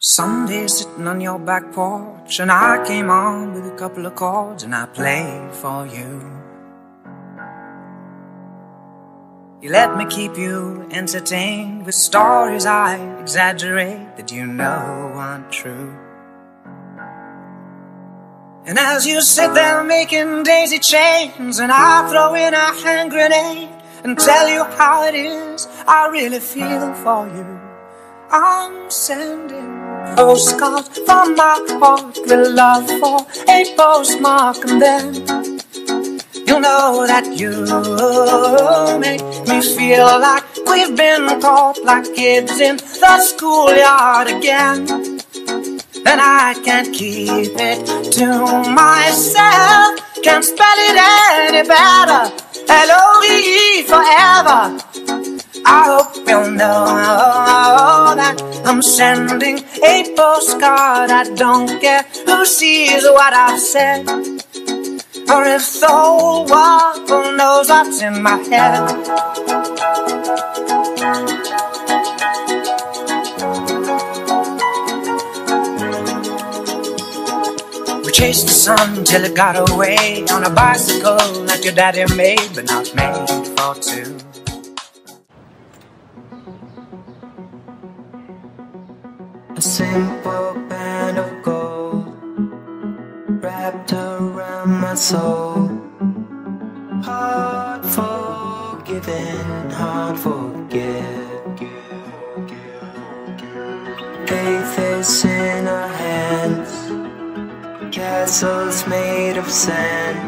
Someday sitting on your back porch, and I came on with a couple of chords, and I played for you. You let me keep you entertained with stories I exaggerate that you know aren't true. And as you sit there making daisy chains, and I throw in a hand grenade and tell you how it is, I really feel for you. I'm sending postcards from my heart with love for a postmark, and then you'll know that you make me feel like we've been caught like kids in the schoolyard again. And I can't keep it to myself, can't spell it any better. L-O-V-E forever. I hope you'll know that I'm sending a postcard. I don't care who sees what I've said, or if the whole world knows what's in my head. We chased the sun till it got away on a bicycle that your daddy made, but not made for two. Simple band of gold wrapped around my soul. Hard forgiven, hard forget. Faith is in our hands, castles made of sand.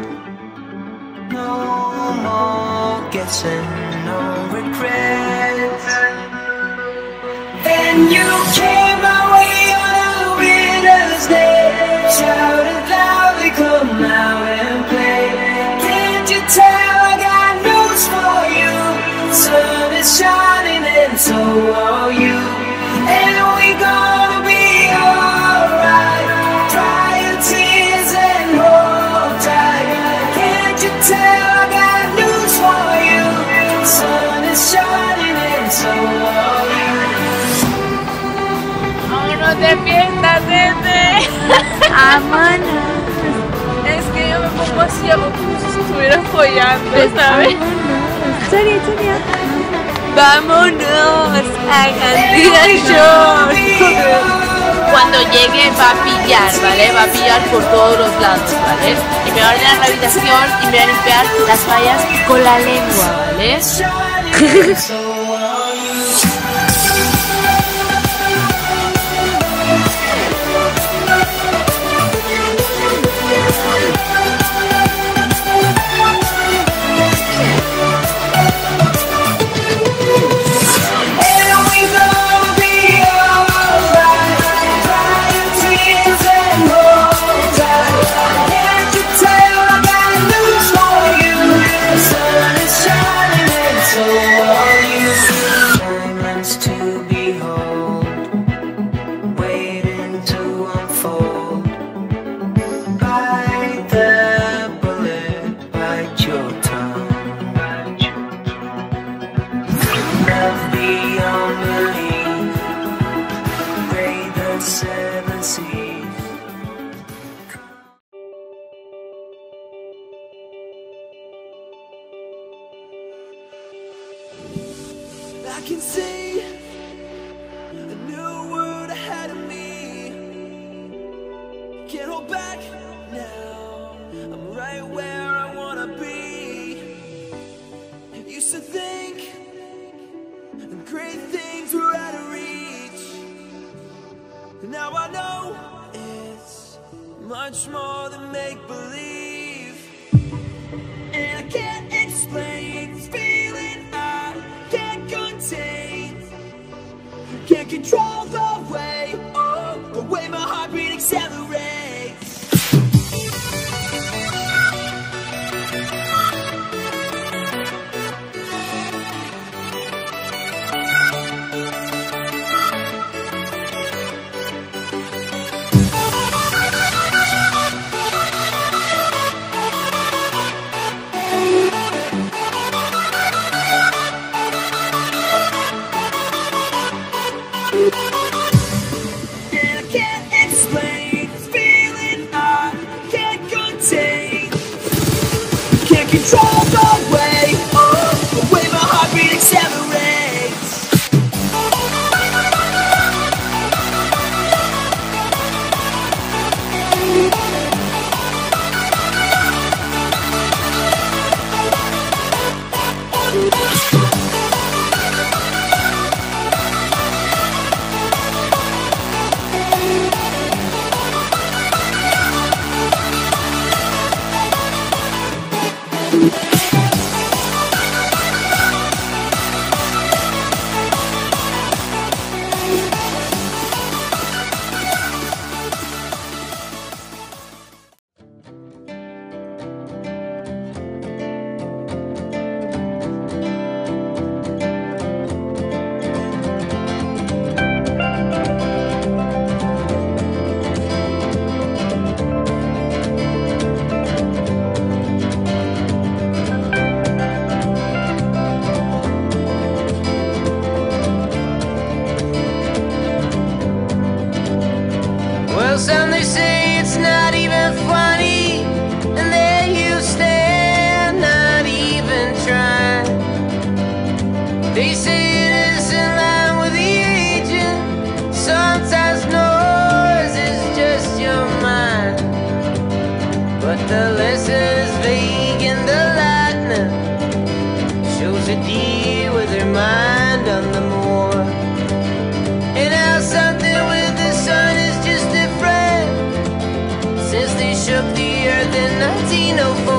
No more guessing, no regrets. And you came come out and play. Can't you tell I got news for you? Sun is shining and so are you. And we gonna be alright. Dry your tears and hold tight. Can't you tell I got news for you? Sun is shining and so are you. Oh, Vámonos de fiesta, Tete. Vámonos. Hago como si se estuviera follando, ¿sabes? Seria, seria. Vámonos a Gandía Shore. Cuando llegue va a pillar, ¿vale? Va a pillar por todos los lados, ¿vale? Y me va a ordenar la habitación y me va a limpiar las fallas con la lengua, ¿vale? much more than make believe. 双刀 casino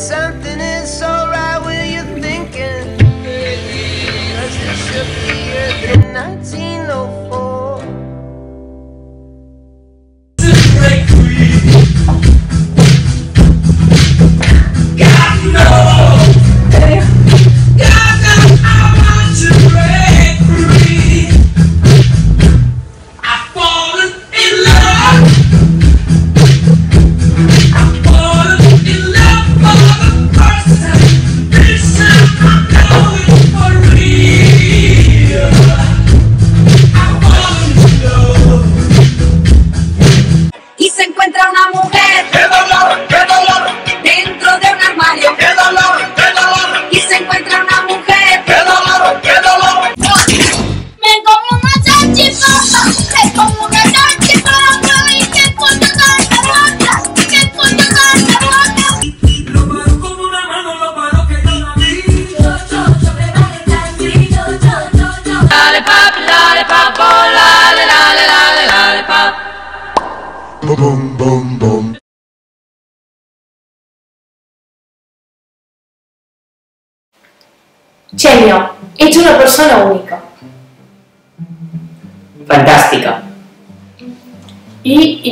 Something.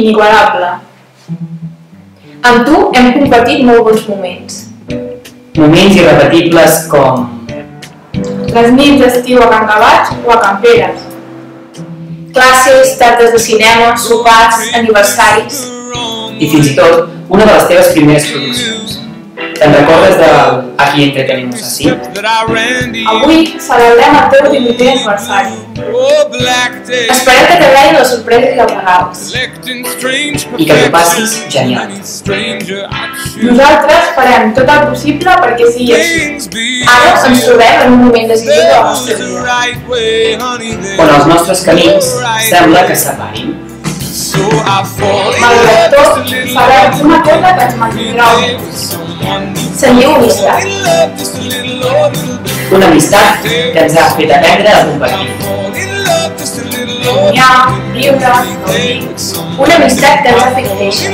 Inigualable. Amb tu hem compartit molt bons moments. Moments irrepetibles com... Les nits d'estiu a Can Gavats o a Camperes. Classes, tardes de cinema, sopars, aniversaris. I fins i tot una de les teves primeres produccions. Te'n recordes de Aquí entretenimos así? Avui celebrem el teu 18è aniversari. Esperem que t'agradin les sorpreses i els regals. I que t'ho passis genial. Nosaltres farem tot el possible perquè sigui així. Ara ens trobem en un moment decisiu de la nostra vida. On els nostres camins sembla que separin. Malgrat tot, farem una cosa que ens mantindrà units. Se'n diu amistat. Una amistat que ens ha fet aprendre a compartir. Somiar, viure, gaudir. Una amistat que ens ha fet créixer.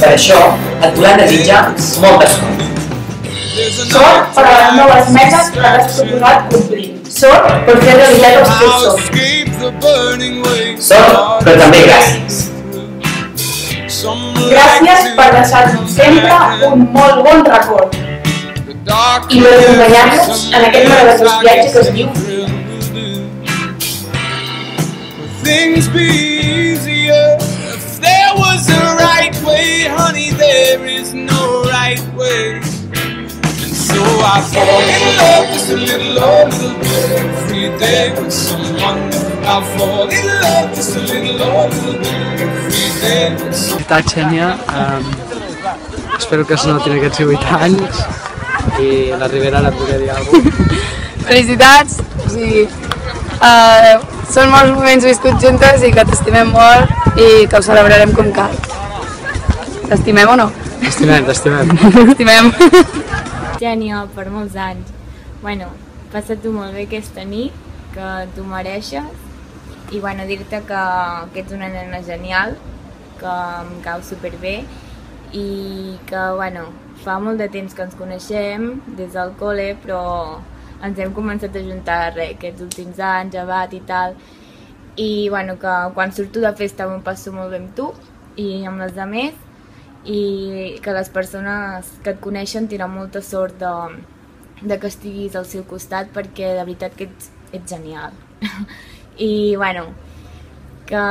Per això et volem desitjar molta sort. Sort per a les noves metes que t'has proposat complir. Sort per fer realitat els teus somnis. Sort, però també gràcies. Gràcies per deixar-nos sempre un molt bon record i per acompanyar-nos en aquest. Things be easier there was a right way, honey. There is no right way. And so I fall in love just a little, oh. I fall in love just a little, Felicitats, Xènia. Um, espero que es notin aquests 18 anys i la Ribera et volia dir alguna cosa. Felicitats, o sigui, uh, són molts moments viscuts juntes i que t'estimem molt i que ho celebrarem com cal. T'estimem o no? T'estimem, t'estimem. T'estimem. Gènia, per molts anys. Bueno, passa-t'ho molt bé aquesta nit, que t'ho mereixes, i bueno, dir-te que, que ets una nena genial, que em cau superbé, i que, bueno, fa molt de temps que ens coneixem, des del col·le, però ens hem començat a juntar res, aquests últims anys, abat i tal, i bueno, que quan surto de festa m'ho passo molt bé amb tu i amb les altres, i que les persones que et coneixen tenen molta sort de, de que estiguis al seu costat perquè de veritat que ets, ets genial. I bueno, que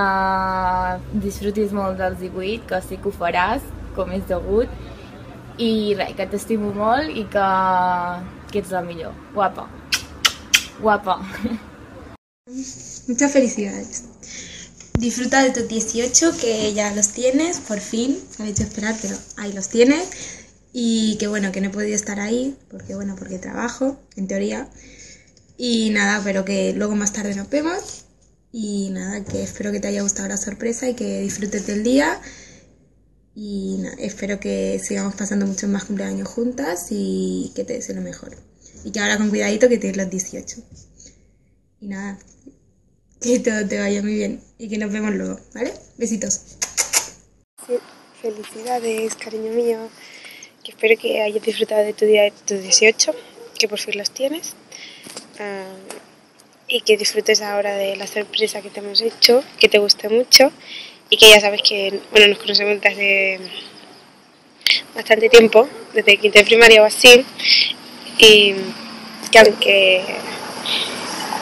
disfrutis molt dels 18, que sí que ho faràs, com és degut, i res, que t'estimo molt i que, que ets la millor. Guapa. Guapa. Muchas felicidades. Disfruta de tus 18, que ya los tienes, por fin. Han hecho esperar, pero ahí los tienes. Y que bueno, que no he podido estar ahí, porque bueno, porque trabajo, en teoría. Y nada, pero que luego más tarde nos vemos. Y nada, que espero que te haya gustado la sorpresa y que disfrutes del día. Y espero que sigamos pasando muchos más cumpleaños juntas y que te deseo lo mejor. Y que ahora con cuidadito que tienes los 18. Y nada, que todo te vaya muy bien y que nos vemos luego, ¿vale? Besitos. Felicidades, cariño mío. Que espero que hayas disfrutado de tu día de tus 18, que por fin los tienes. Ah, y que disfrutes ahora de la sorpresa que te hemos hecho, que te guste mucho y que ya sabes que bueno, nos conocemos desde bastante tiempo, desde quinta de primaria o así, y que aunque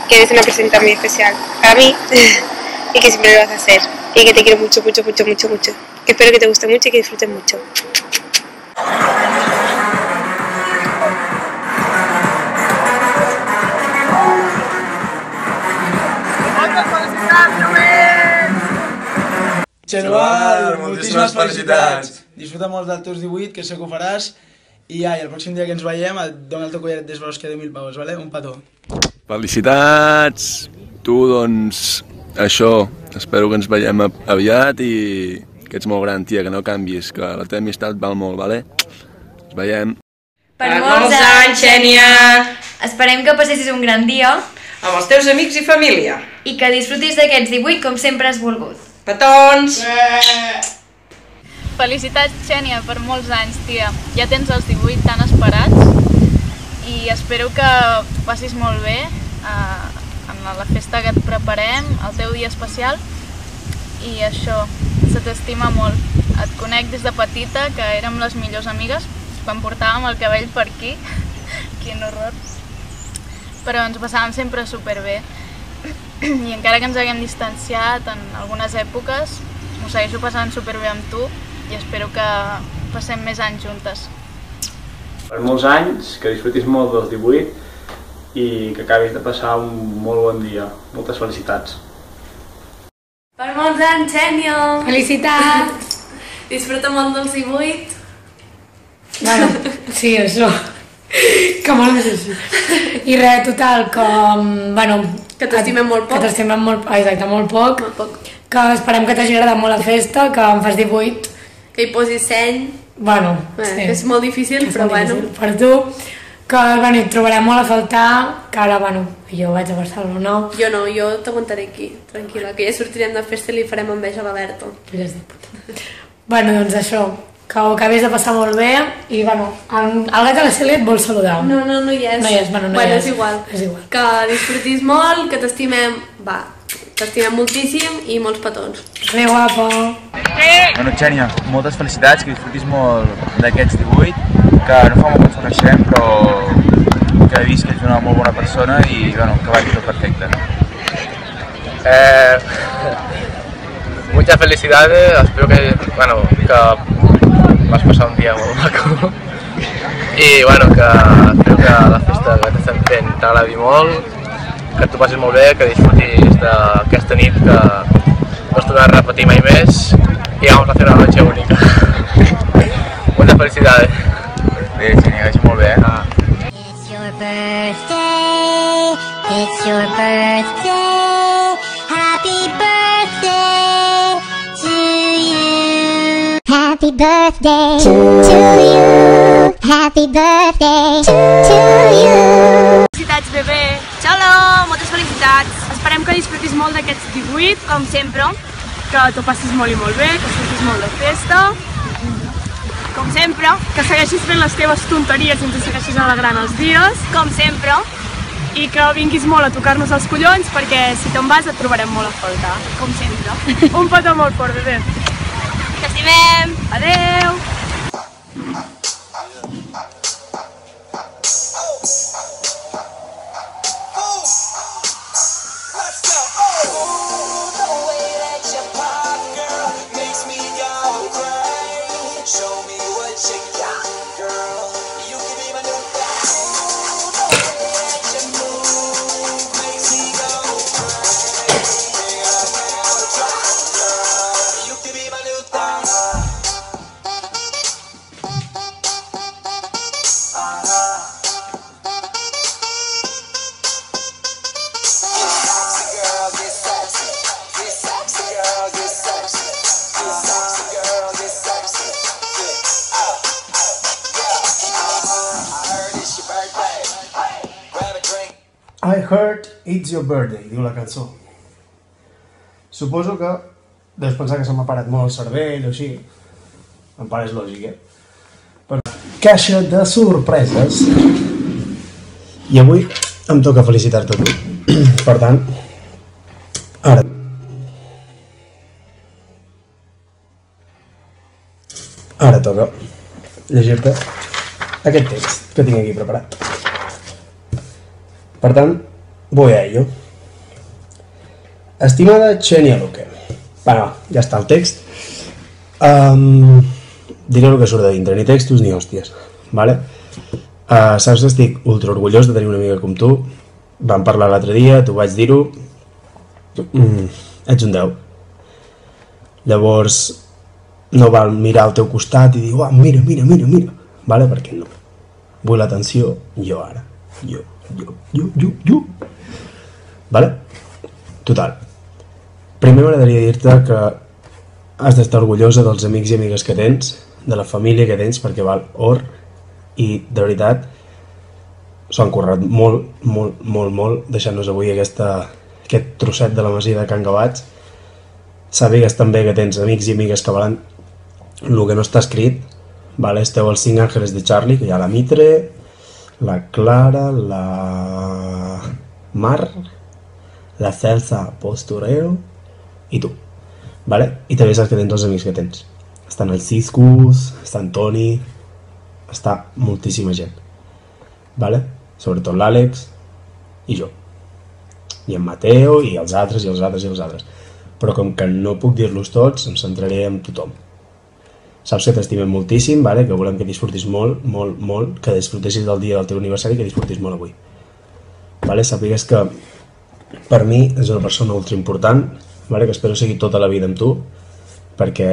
que eres una persona muy especial para mí y que siempre lo vas a hacer y que te quiero mucho, mucho, mucho, mucho, mucho. Espero que te guste mucho y que disfrutes mucho. Xenoal, moltíssimes felicitats. Disfruta molt dels teus 18, que sé que ho faràs. I ai, el pròxim dia que ens veiem et dono el teu collaret d'esbrosque de mil paus, vale? Un petó. Felicitats! Tu, doncs, això, espero que ens veiem a- aviat i que ets molt gran, tia, que no canvis, que la teva amistat val molt, vale? Ens veiem. Per molts anys, Xènia! Esperem que passessis un gran dia. Amb els teus amics i família. I que disfrutis d'aquests 18 com sempre has volgut. Petons! Felicitats, Xènia, per molts anys, tia. Ja tens els 18 tan esperats i espero que passis molt bé eh, en la festa que et preparem, el teu dia especial, i això, se t'estima molt. Et conec des de petita, que érem les millors amigues, quan portàvem el cabell per aquí, quin horror. Però ens passàvem sempre superbé. I encara que ens haguem distanciat en algunes èpoques, m'ho segueixo passant superbé amb tu i espero que passem més anys juntes. Per molts anys, que disfrutis molt dels 18 i que acabis de passar un molt bon dia. Moltes felicitats. Per molts anys, Xènia! Felicitats! Disfruta molt dels 18. Bueno, sí, això. Que molt més així. I res, total, com, bueno... Que t'estimem molt poc. Que t'estimem molt, exacte, molt poc. Molt poc. Que esperem que t'hagi agradat molt la festa, que em fas 18. Que hi posis seny. Bueno, Bé, sí. És molt difícil, És però molt bueno. difícil Per tu, que bueno, et trobarem molt a faltar, que ara, bueno, jo vaig a Barcelona. Jo no, jo t'aguantaré aquí, tranquil·la, que ja sortirem de festa i li farem enveja a l'Alberto. Filles de puta. Bueno, doncs això, que ho acabis de passar molt bé i, bueno, el, el gat de la Cèlia et vol saludar. No, no, no hi és. No hi és, bueno, no bueno, hi és. és igual. És igual. Que disfrutis molt, que t'estimem, va, t'estimem moltíssim i molts petons. Adéu, guapa. Bueno, Xènia, moltes felicitats, que disfrutis molt d'aquests 18, que no fa molt que ens coneixem, però que he vist que ets una molt bona persona i bueno, que vagi tot perfecte. Eh, muchas felicidades, espero que, bueno, que vas pasar un día muy maco. I bueno, que espero que la festa que t'estem fent t'agradi molt, que t'ho passis molt bé, que disfrutis d'aquesta nit que no es tornarà a repetir mai més i vamos a hacer una noche única. Muchas felicidades. Bé, Xènia, que vagi molt bé. Ah. It's your birthday. It's your birthday. Happy birthday to you. Happy birthday to you. Felicitats, bebè! Xolo! Moltes felicitats! Esperem que disfrutis molt d'aquests 18, com sempre. Que t'ho passis molt i molt bé, que surtis molt de festa. Com sempre. Que segueixis fent les teves tonteries i ens segueixis alegrant els dies. Com sempre. I que vinguis molt a tocar-nos els collons, perquè si te'n vas et trobarem molt a faltar. Com sempre. Un petó molt fort, bebè. T'estimem! Adeu! Heard It's Your Birthday, diu la cançó. Suposo que deus pensar que se m'ha parat molt el cervell o així. Em pare és lògic, eh? Però caixa de sorpreses. I avui em toca felicitar-te a tu. per tant, ara... Ara toca llegir-te aquest text que tinc aquí preparat. Per tant, voy a ello. Estimada Xenia Luque. Bueno, ja està el text. Um, diré el que surt de dintre, ni textos ni hòsties. Vale? Uh, saps que estic ultra orgullós de tenir una amiga com tu. Vam parlar l'altre dia, t'ho vaig dir-ho. Mm, ets un 10. Llavors, no val mirar al teu costat i dir, oh, mira, mira, mira, mira. Vale? Perquè no. Vull l'atenció jo ara. Jo, jo, jo, jo. Vale? Total. Primer m'agradaria dir-te que has d'estar orgullosa dels amics i amigues que tens, de la família que tens, perquè val or, i de veritat s'ho han currat molt, molt, molt, molt, deixant-nos avui aquesta, aquest trosset de la masia de Can Gavats. Sàpigues també que tens amics i amigues que valen el que no està escrit, vale? esteu als 5 àngeles de Charlie, que hi ha la Mitre, la Clara, la Mar, la Celsa Postureo i tu. Vale? I també saps que tens els amics que tens. Estan el Ciscus, està en Toni, està moltíssima gent. Vale? Sobretot l'Àlex i jo. I en Mateo i els altres i els altres i els altres. Però com que no puc dir-los tots, em centraré en tothom. Saps que t'estimem moltíssim, vale? que volem que disfrutis molt, molt, molt, que disfrutessis del dia del teu aniversari que disfrutis molt avui. Vale? Sàpigues que per mi és una persona ultra important, vale? que espero seguir tota la vida amb tu, perquè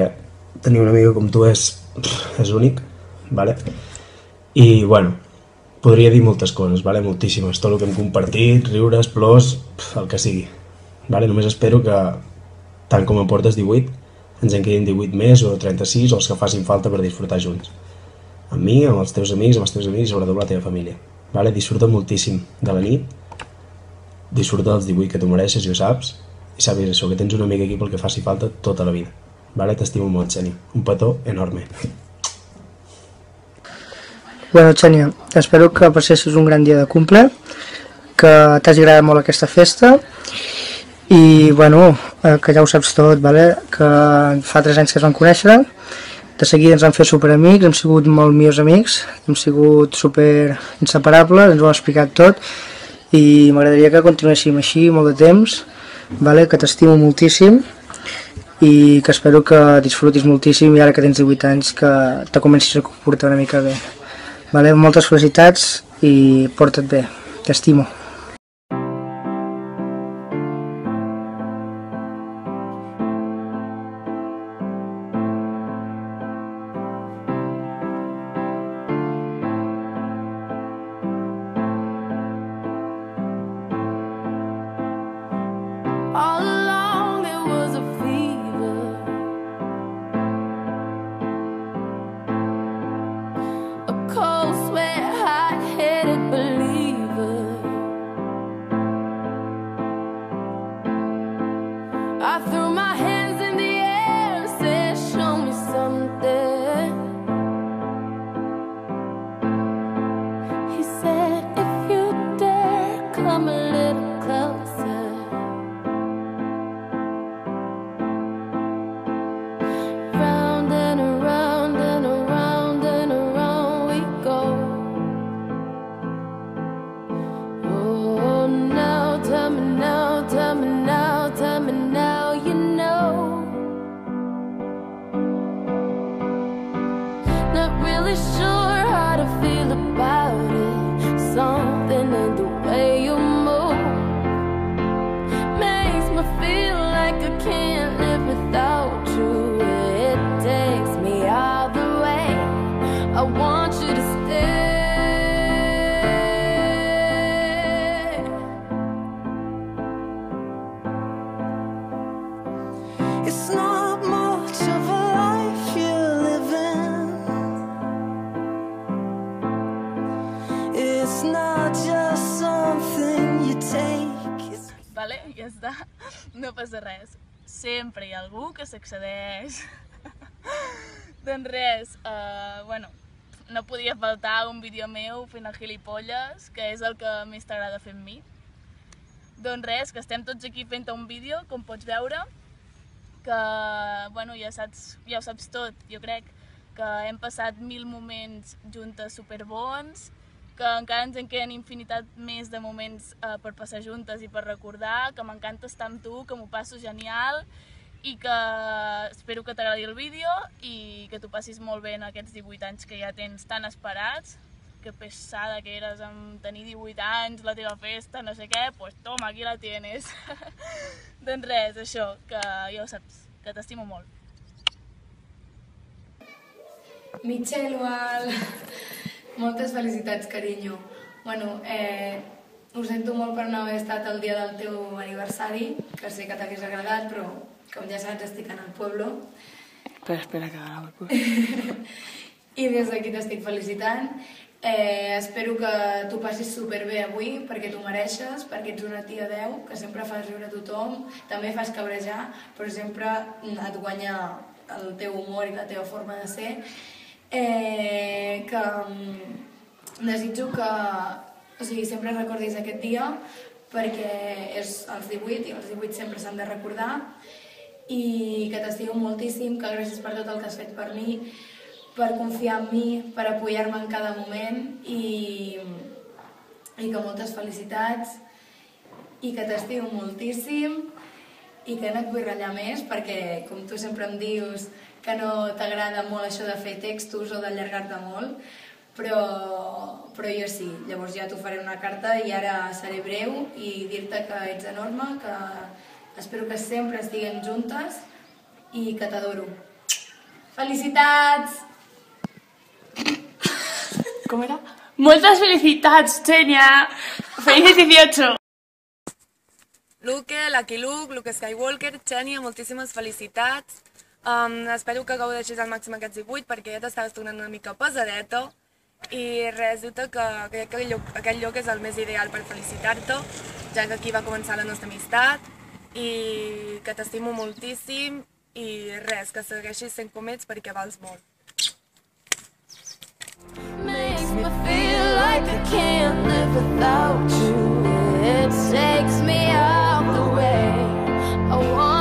tenir un amic com tu és, és únic, vale? i bueno, podria dir moltes coses, vale? moltíssimes, tot el que hem compartit, riures, plors, el que sigui. Vale? Només espero que, tant com em portes 18, ens en quedin 18 més o 36 o els que facin falta per disfrutar junts. Amb mi, amb els teus amics, amb els teus amics i sobretot la teva família. Vale? Disfruta moltíssim de la nit, disfruta dels 18 que tu mereixes i ho saps, i sàpigues això, que tens un amic aquí pel que faci falta tota la vida. Vale? T'estimo molt, Xènia. Un petó enorme. Bueno, Xènia, espero que passessis un gran dia de cumple, que t'hagi agradat molt aquesta festa i, bueno, eh, que ja ho saps tot, vale? que fa 3 anys que es van conèixer, de seguida ens vam fer superamics, hem sigut molt millors amics, hem sigut super inseparables, ens ho ha explicat tot i m'agradaria que continuéssim així molt de temps, vale? que t'estimo moltíssim i que espero que disfrutis moltíssim i ara que tens 18 anys que te comencis a comportar una mica bé. Vale? Moltes felicitats i porta't bé. T'estimo. Vale, ja està. No passa res. Sempre hi ha algú que s'accedeix. doncs res, uh, bueno, no podia faltar un vídeo meu fent el gilipolles, que és el que més t'agrada fer amb mi. Doncs res, que estem tots aquí fent un vídeo, com pots veure, que, bueno, ja saps, ja ho saps tot, jo crec que hem passat mil moments juntes superbons, que encara ens en queden infinitat més de moments eh, per passar juntes i per recordar, que m'encanta estar amb tu, que m'ho passo genial i que espero que t'agradi el vídeo i que t'ho passis molt bé en aquests 18 anys que ja tens tan esperats que pesada que eres amb tenir 18 anys, la teva festa, no sé què, pues toma, aquí la tienes. doncs res, això, que ja ho saps, que t'estimo molt. Michelle Wal, moltes felicitats, carinyo. Bueno, eh, ho sento molt per no haver estat el dia del teu aniversari, que sé que t'hagués agradat, però com ja saps estic en el pueblo. Espera, espera, que gravo el pueblo. I des d'aquí t'estic felicitant. Eh, espero que tu passis superbé avui, perquè tu mereixes, perquè ets una tia 10, que sempre fas riure a tothom, també fas cabrejar, però sempre et guanya el teu humor i la teva forma de ser. Eh, que, mm, desitjo que o sigui, sempre recordis aquest dia perquè és els 18 i els 18 sempre s'han de recordar i que t'estimo moltíssim, que gràcies per tot el que has fet per mi, per confiar en mi, per apoyar-me en cada moment i, i que moltes felicitats i que t'estimo moltíssim i que no et vull ratllar més perquè, com tu sempre em dius, que no t'agrada molt això de fer textos o d'allargar-te molt, però, però jo sí. Llavors ja t'ho faré una carta i ara seré breu i dir-te que ets enorme, que espero que sempre estiguem juntes i que t'adoro. Felicitats! Com era? Moltes felicitats, Xènia! Feliz 18! Luke, Lucky Luke, Luke Skywalker, Xènia, moltíssimes felicitats. Um, espero que gaudeixis al màxim aquests 18 perquè ja t'estaves tornant una mica pesadeta. I res, que, que, crec lloc, aquest lloc és el més ideal per felicitar-te, ja que aquí va començar la nostra amistat. I que t'estimo moltíssim. I res, que segueixis sent com ets perquè vals molt. Makes me feel like I can't live without you. It takes me out the way. I want